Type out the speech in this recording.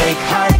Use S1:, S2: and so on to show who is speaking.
S1: take heart